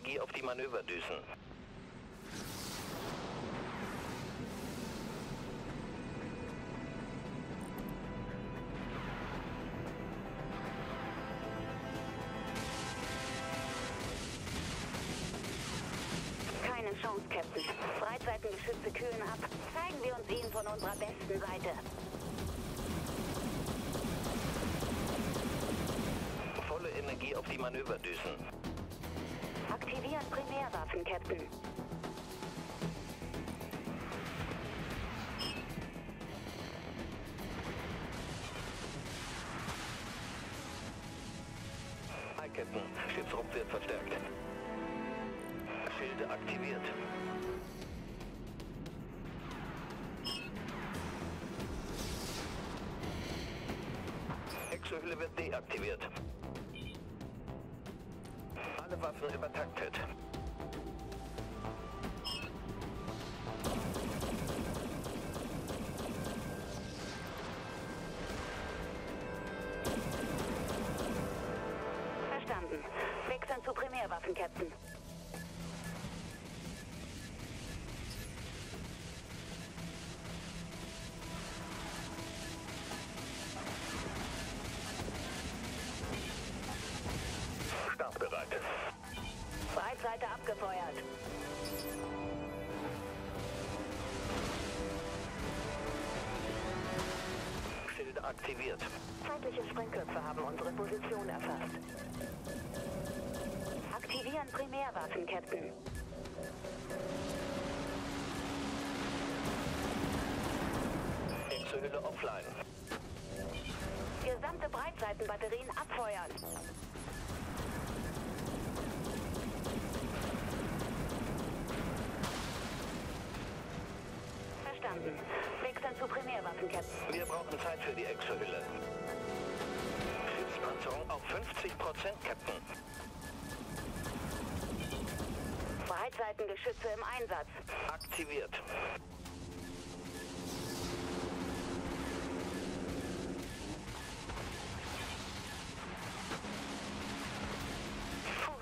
Energie auf die Manöverdüsen. Schiffsrumpf wird verstärkt. Schilde aktiviert. Exohülle wird deaktiviert. Alle Waffen übertaktet. Aktiviert. Feindliche Sprengköpfe haben unsere Position erfasst. Aktivieren Primärwaffen, Captain. Exohülle offline. Gesamte Breitseitenbatterien 50 Prozent, Captain. Breitseitengeschütze im Einsatz. Aktiviert. Puh,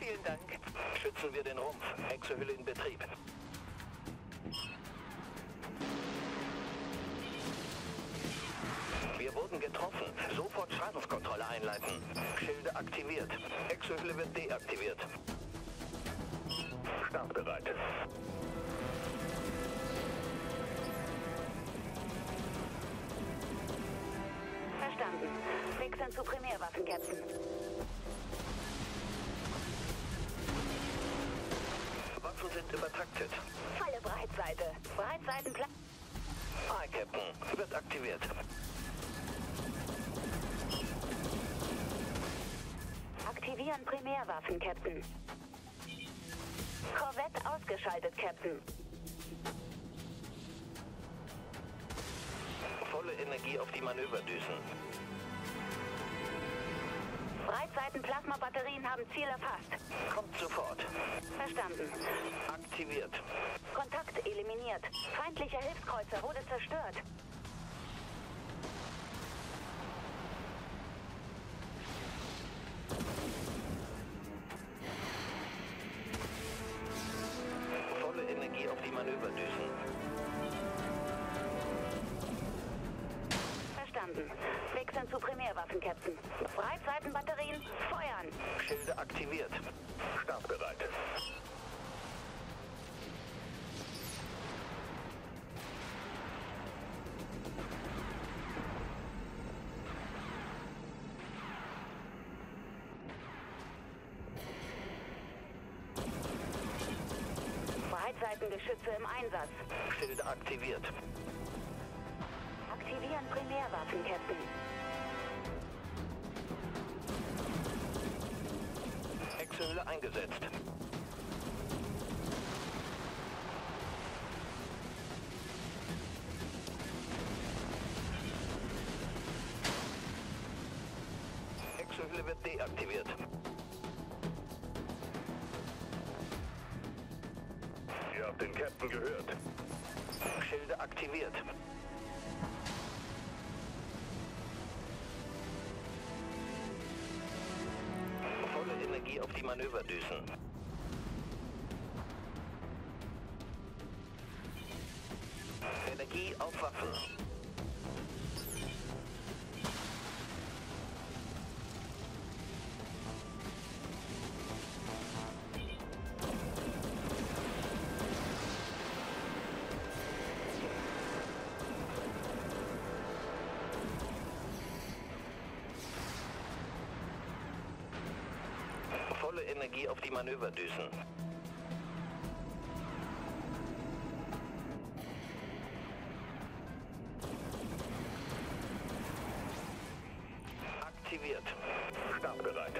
vielen Dank. Schützen wir den Rumpf. Exohülle in Betrieb. Wurden getroffen. Sofort Schadenskontrolle einleiten. Schilde aktiviert. Exohülle wird deaktiviert. Startbereit. Verstanden. Wechseln zu Primärwaffen, Captain. Waffen sind übertaktet. Volle Breitseite. Breitseitenplatz. Hi, Captain. Wird aktiviert. Aktivieren Primärwaffen, Captain. Korvette ausgeschaltet, Captain. Volle Energie auf die Manöverdüsen. Breitseiten-Plasmabatterien haben Ziel erfasst. Kommt sofort. Verstanden. Aktiviert. Kontakt eliminiert. Feindlicher Hilfskreuzer wurde zerstört. Breitseitengeschütze im Einsatz. Schilde aktiviert. Aktivieren Primärwaffen, Captain. Exohülle eingesetzt. Exohülle wird deaktiviert. Den Captain gehört. Schilde aktiviert. Volle Energie auf die Manöverdüsen. Energie auf Waffen. die Manöverdüsen. Aktiviert. Startbereit.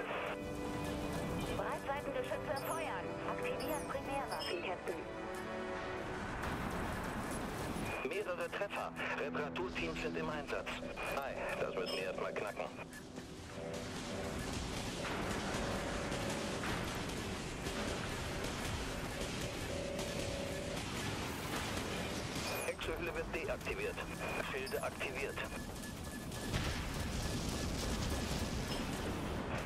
Breitseitengeschütze feuern. Aktivieren Primärwaffen, Captain. Mehrere Treffer. Reparaturteams sind im Einsatz. Ei, das müssen wir erstmal knacken. Schiffle wird deaktiviert. Schilde aktiviert.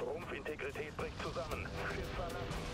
Rumpfintegrität bricht zusammen. Schiff verlassen.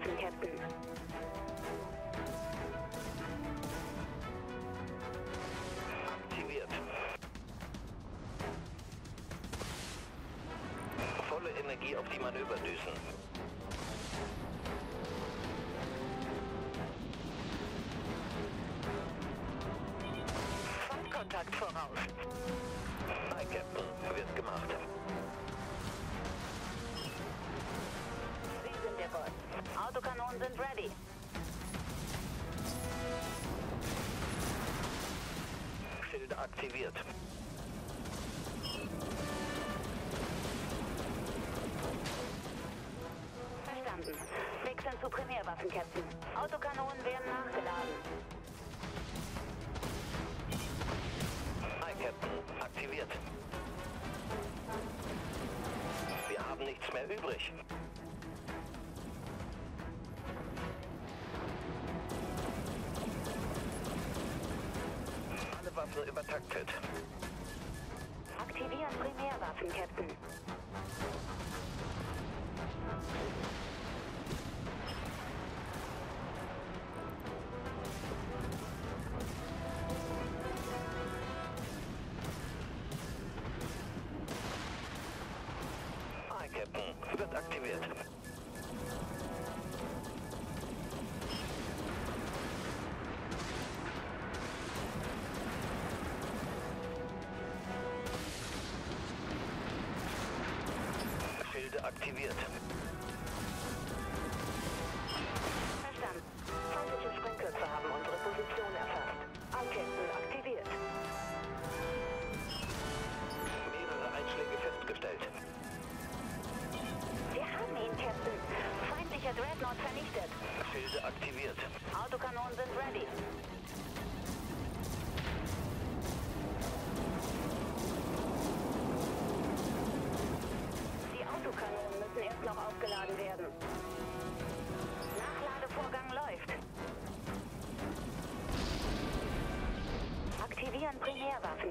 Hafenketten. Aktiviert. Volle Energie auf die Manöverdüsen. Feindkontakt voraus. Nein, Captain, wird gemacht. Townsend ready. Schilde aktiviert. detected. aktiviert.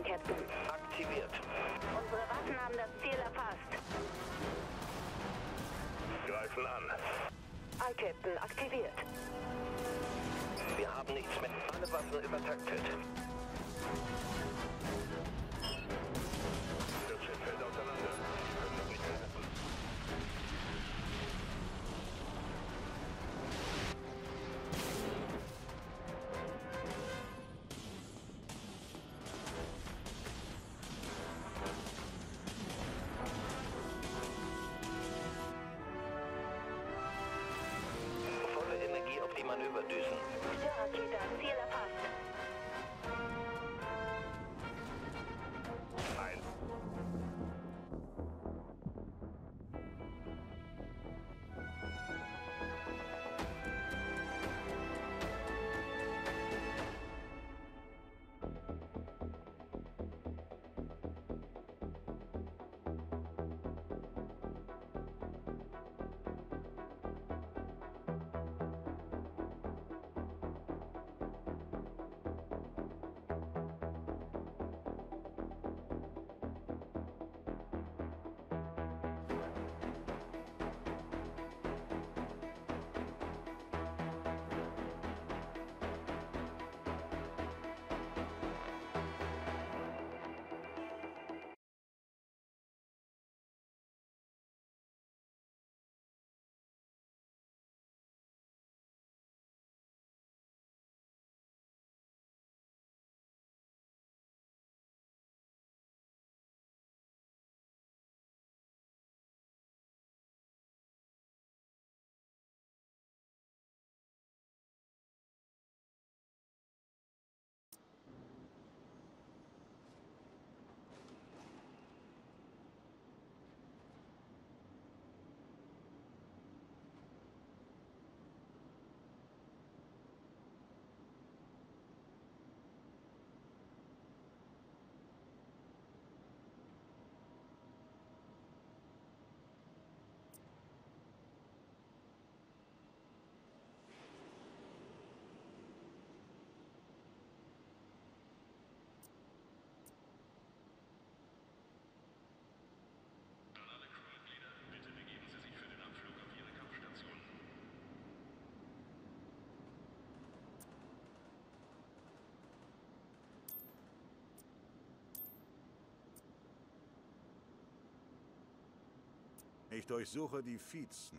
Captain. Aktiviert. Unsere Waffen haben das Ziel erfasst. Greifen an. An Captain aktiviert. Wir haben nichts mehr. Alle Waffen übertaktet. Manöverdüsen. Störrakete an Ziel erfasst. Ich durchsuche die Feeds.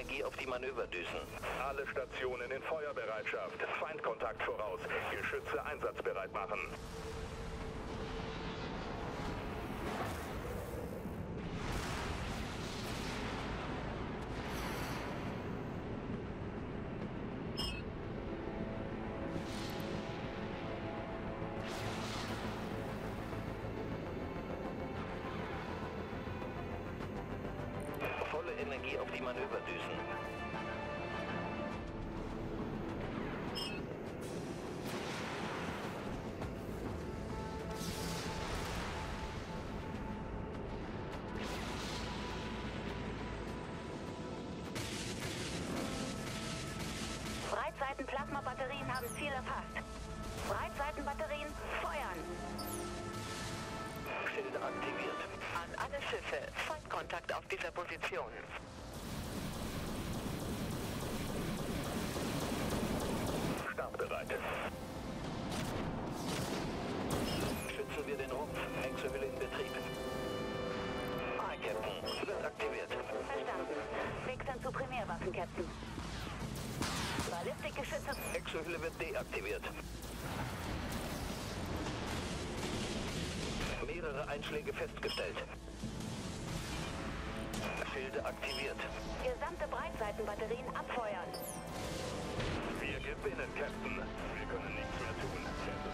Energie auf die Manöverdüsen. Alle Stationen in Feuerbereitschaft. Feindkontakt voraus. Geschütze einsatzbereit machen. Energie auf die Manöverdüsen. Breitseiten-Plasmabatterien haben Ziel erfasst. Breitseitenbatterien feuern. Schilde aktiviert. An alle Schiffe. Feindkontakt auf dieser Position. Heckshülle wird deaktiviert. Mehrere Einschläge festgestellt. Schilde aktiviert. Gesamte Breitseitenbatterien abfeuern. Wir gewinnen, Captain. Wir können nichts mehr tun.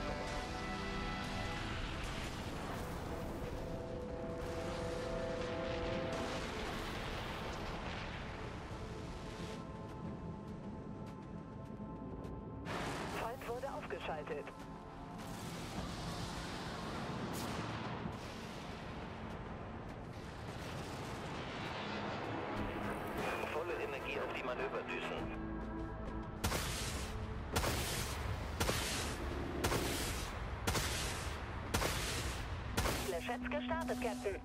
Flächetz gestartet, Captain.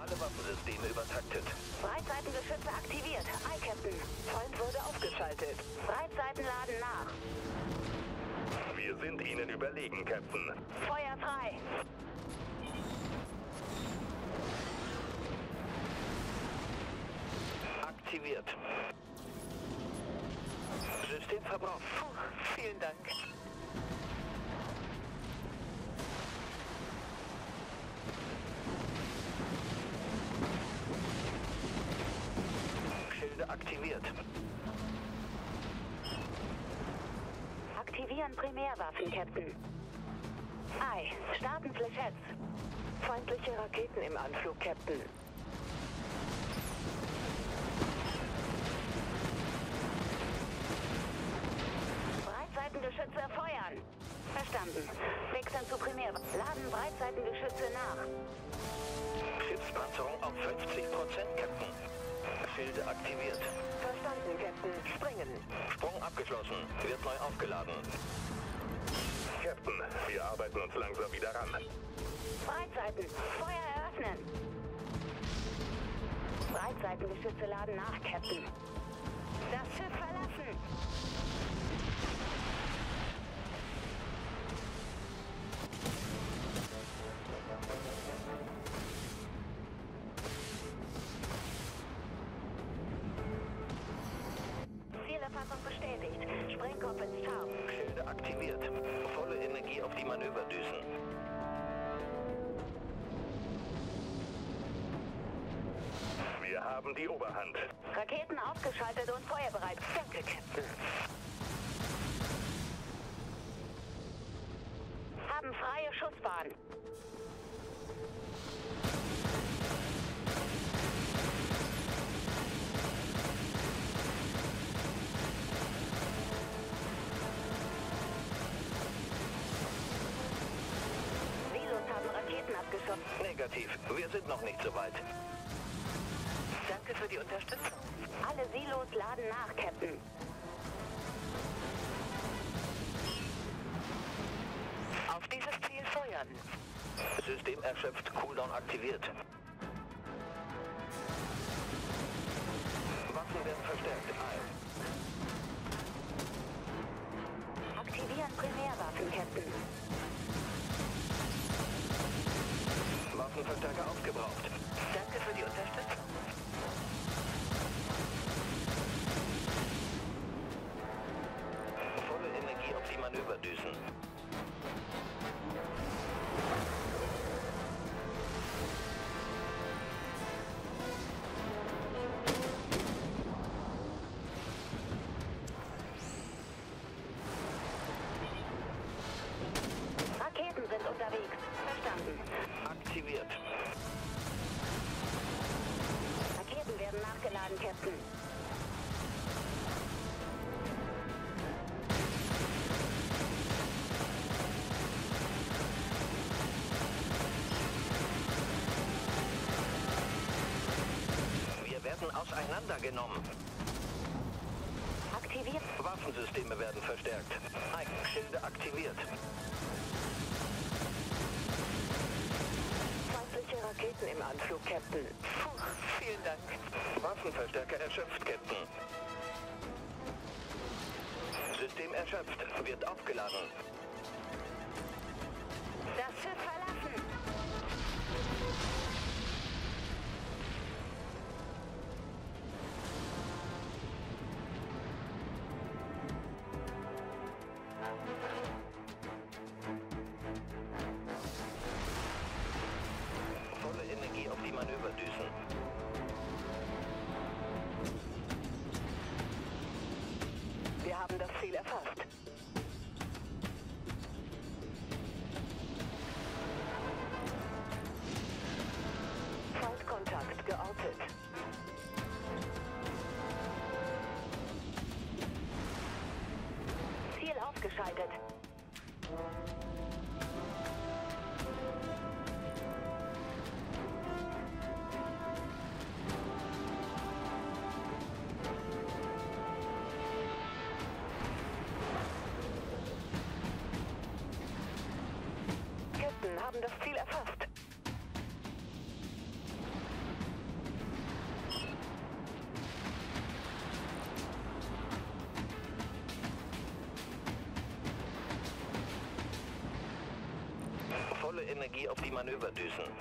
Alle Waffensysteme übertaktet. Breitseitengeschütze aktiviert. Aye, Captain. Feind wurde aufgeschaltet. Breitseiten laden nach. Wir sind Ihnen überlegen, Captain. Feuer frei. Aktiviert. System verbraucht. Puh, vielen Dank. Primärwaffen, Captain. Aye, starten Flächetz. Feindliche Raketen im Anflug, Captain. Breitseitengeschütze laden nach, Captain. Das Schiff verlassen. Zielerfassung bestätigt. Sprengkopf ins Scharf. Schilde aktiviert. Volle Energie auf die Manöverdüsen. Haben die Oberhand. Raketen aufgeschaltet und feuerbereit. Danke, Captain. Haben freie Schussbahn. Silos haben Raketen abgeschossen. Negativ. Wir sind noch nicht so weit. Danke für die Unterstützung. Alle Silos laden nach, Captain. Auf dieses Ziel feuern. System erschöpft. Cooldown aktiviert. Manöverdüsen. aktiviert. Feindliche Raketen im Anflug, Captain. Puh, vielen Dank. Waffenverstärker erschöpft, Captain. System erschöpft. Wird aufgeladen. eingeschaltet. Haben das Ziel Energie auf die Manöverdüsen.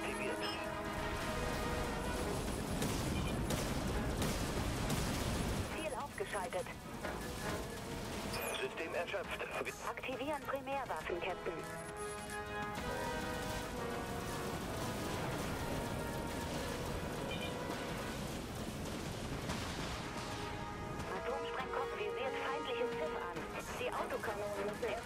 aktiviert. Ziel aufgeschaltet. System erschöpft. Aktivieren Primärwaffenketten. Atomsprengkopf visiert feindliches Schiff an. Die Autokanonen müssen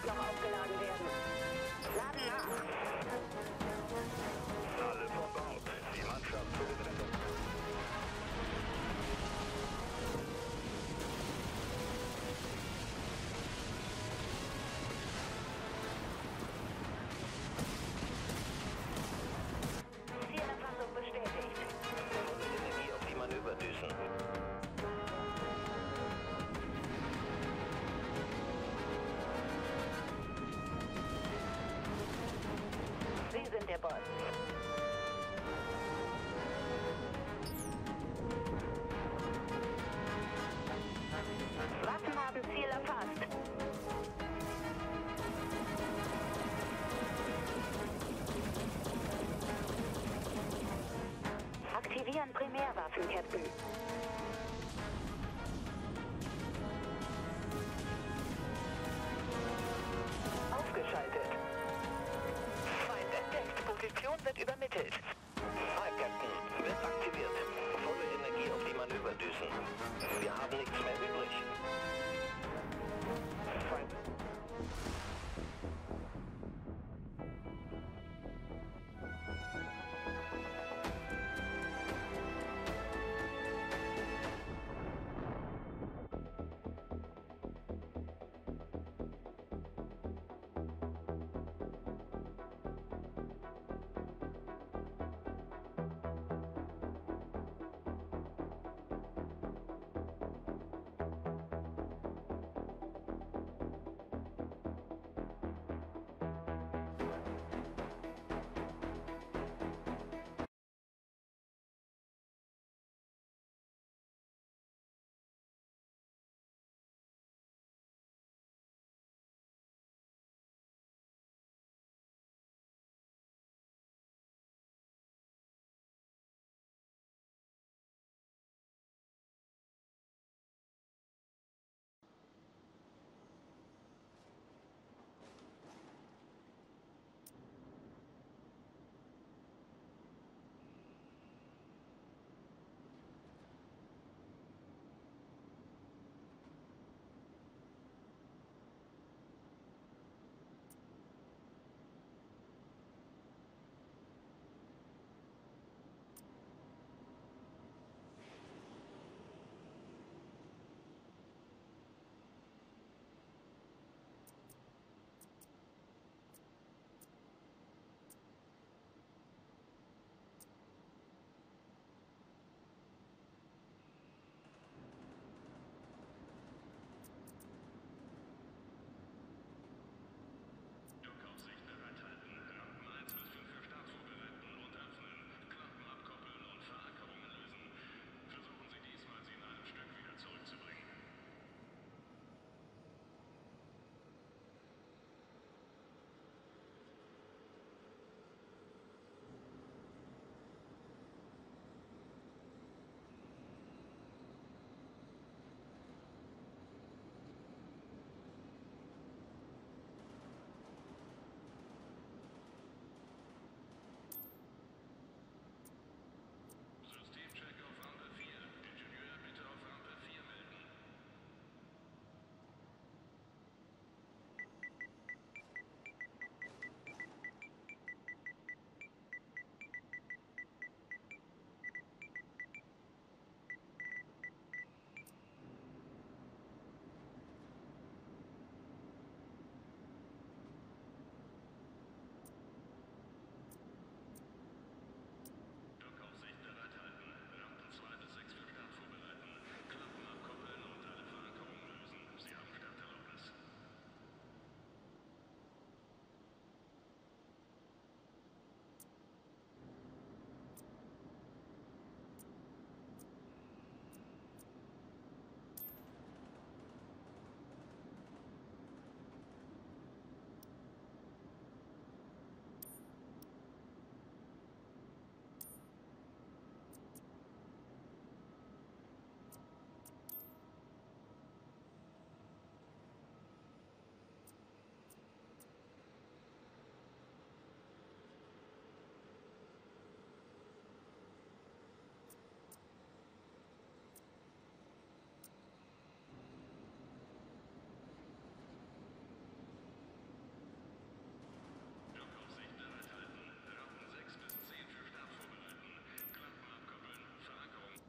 captain.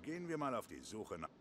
Gehen wir mal auf die Suche nach...